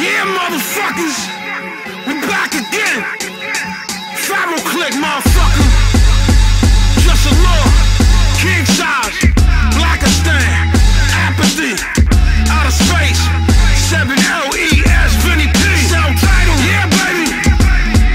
Yeah, motherfuckers, we back again. Pharaoh click, motherfucker. Just a law, King Syze, Blacastan, apathy, outer space, 7LES, Vinny P. Self title, yeah, baby.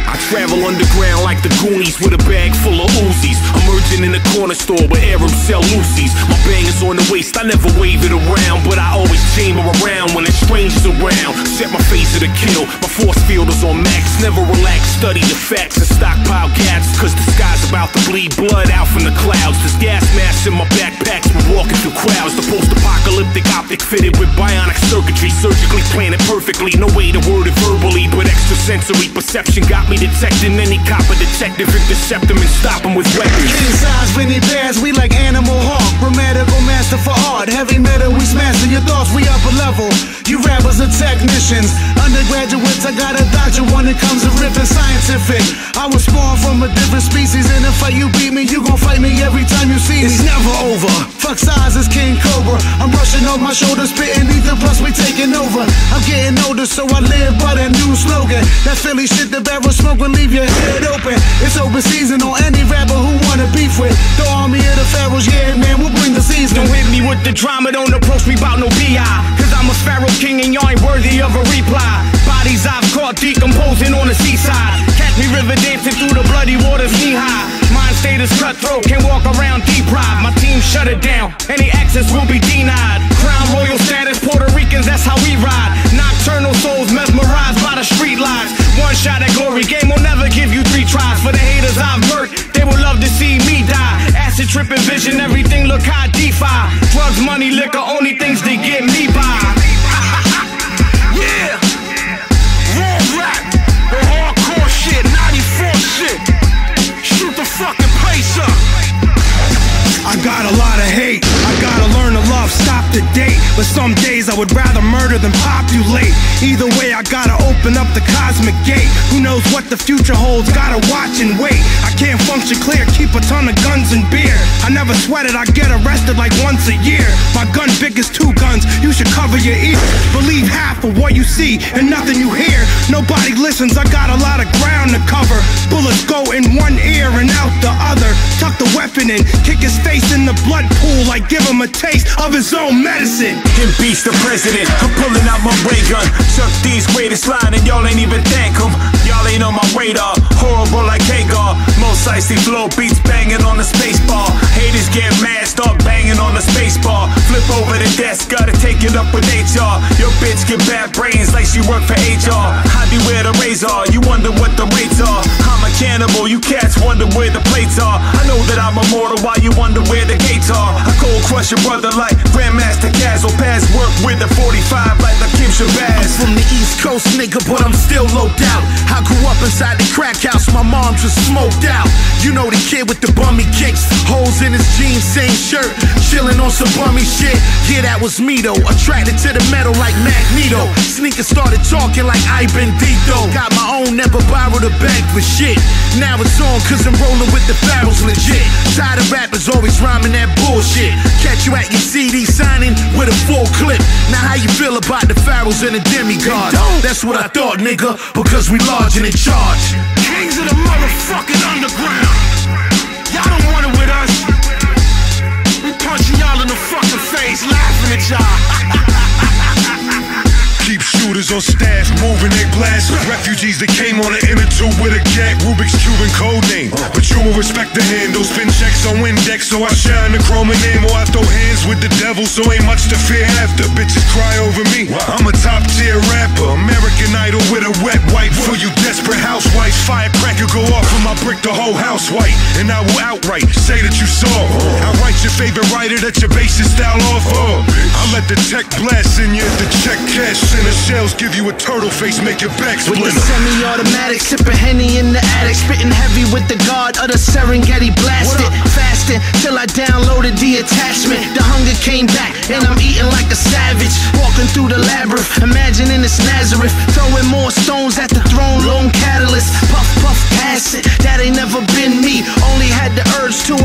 I travel underground like the Goonies with a bag full of Uzis. Emerging in the corner store where Arabs sell Lucy's. My bang is on the waist, I never wave it around, but I always chamber around when it's strangers around. Set my to kill, my force field is on max. Never relax, study the facts and stockpile cats. Cause the sky's about to bleed blood out from the clouds. There's gas masks in my backpacks, we're walking through crowds. The post apocalyptic optic fitted with bionic circuitry, surgically planted perfectly. No way to word it verbally, but extrasensory perception got me detecting any copper detective intercept them and stop them with weapons. King Syze, Vinny Bears, we like Animal Hawk. Grammatical master for art. Heavy metal, we smashing your thoughts, we up a level. You rappers are technicians. Undergraduates, I got a doctorate when it comes to ripping scientific. I was born from a different species. and if I you beat me, you gon' fight me every time you see me. It's never over. Fuck size, it's King Cobra. I'm rushing off my shoulders, spitting ether, plus we taking over. I'm getting older, so I live by that new slogan. That Philly shit, the barrel smoke will leave your head open. It's open season on any rapper who wanna beef with. The army of the pharaohs, yeah, man, we'll bring the season. Don't hit me with the drama, don't approach me about no BI. A pharaoh king and y'all ain't worthy of a reply. Bodies I've caught decomposing on the seaside. Catch me river dancing through the bloody waters knee high. Mind state is cutthroat, can't walk around deprived. My team shut it down, any access will be denied. Crown royal status, Puerto Ricans, that's how we ride. Nocturnal souls mesmerized by the street lights. One shot at glory, game will never give you three tries. For the haters I've murked, they will love to see me die. Tripping vision, everything look high DeFi. Drugs, money, liquor, only things that get me by. But some days I would rather murder than populate. Either way, I gotta open up the cosmic gate. Who knows what the future holds? Gotta watch and wait. I can't function clear, keep a ton of guns and beer. I never sweat it, I get arrested like once a year. My gun big as two guns, you should cover your ears. Believe half of what you see and nothing you hear. Nobody listens, I got a lot of ground to cover. Bullets go in one ear and out the other. The kick his face in the blood pool, like give him a taste of his own medicine. Him beats the president. I'm pulling out my ray gun. Chuck D's greatest line, and y'all ain't even thank him. Y'all ain't on my radar. Icy flow beats banging on the space bar. Haters get mad, start banging on the space bar. Flip over the desk, gotta take it up with HR. Your bitch get bad brains like she work for HR. I be beware the razor, you wonder what the rates are. I'm a cannibal, you cats wonder where the plates are. I know that I'm immortal, why you wonder where the gates are? I cold crush your brother like Grandmaster Castle. Pass work with a 45 like the I'm from the East Coast, nigga, but I'm still loped out. I grew up inside the crack house, my mom just smoked out. You know the kid with the bummy kicks, holes in his jeans, same shirt, chilling on some bummy shit. Yeah, that was me though, attracted to the metal like Magneto. Sneakers started talking like I Bendito. Got my own, never borrowed a bag for shit. Now it's on, cause I'm rolling with the barrels legit. Tired of rappers always rhyming that bullshit. Catch you at your CD signing with a full clip. Now how you feel about the pharaohs and the demigods? That's what I thought, nigga, because we large and in charge. Kings of the motherfucking Refugees that came on an inner tube with a gat, Rubik's Cuban code name. But you will respect the handle, spin checks on index, so I shine the chrome and ammo. I throw hands with the devil, so ain't much to fear after. Bitches cry over me. I'm a top tier brick the whole house white, and I will outright say that you saw. I write your favorite writer that your basic style off of. I let the tech blast in you, the check cash center shells give you a turtle face, make your back splinter. With the semi-automatic, sipping Henny in the attic, spitting heavy with the guard of the Serengeti blasted. Fasting till I downloaded the attachment. The hunger came back, and I'm eating like a savage. Walking through the labyrinth, imagining it's Nazareth. Throwing more stones at the throne, lone catalyst. Puff, puff, pass it. That ain't never been me. Only had the urge to.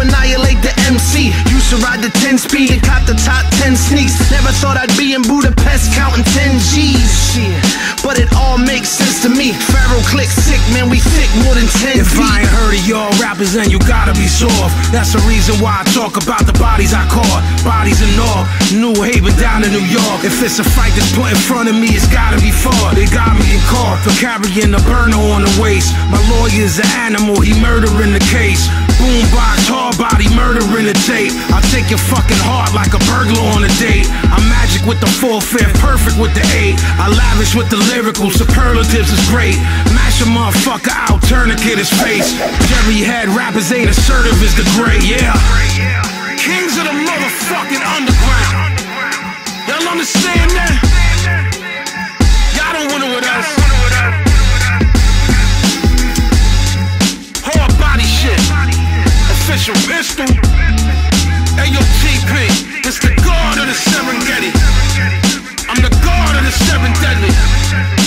Used to ride the 10 speed and cop the top 10 sneaks. Never thought I'd be in Budapest counting 10 G's. Shit. But but it all makes sense to me. Pharaoh click sick, man, we thick more than 10 If feet. I ain't heard of y'all rappers, then you gotta be soft. That's the reason why I talk about the bodies I caught. Bodies in all, New Haven down in New York. If it's a fight that's put in front of me, it's gotta be fought. They got me court for carrying a burner on the waist. My lawyer's an animal, he murdering the case. Boombox, hard body, murdering the tape. I'll take your fucking heart like a burglar on a date. I'm magic with the full fifth, perfect with the eight. I lavish with the lyrical, superlatives is great. Mash a motherfucker out, tourniquet his face. Jerry head rappers ain't assertive as the gray, yeah. Kings of the motherfucking understand AOTP, it's the god of the Serengeti. I'm the god of the seven deadly.